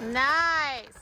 Nice.